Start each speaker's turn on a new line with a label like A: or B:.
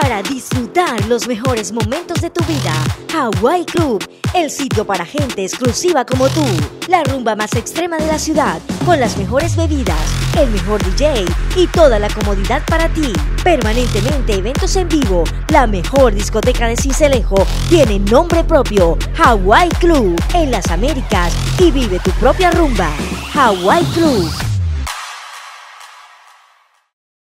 A: para disfrutar los mejores momentos de tu vida. Hawaii Club, el sitio para gente exclusiva como tú. La rumba más extrema de la ciudad, con las mejores bebidas, el mejor DJ y toda la comodidad para ti. Permanentemente eventos en vivo. La mejor discoteca de Cincelejo tiene nombre propio, Hawaii Club, en las Américas y vive tu propia rumba. Hawaii Club.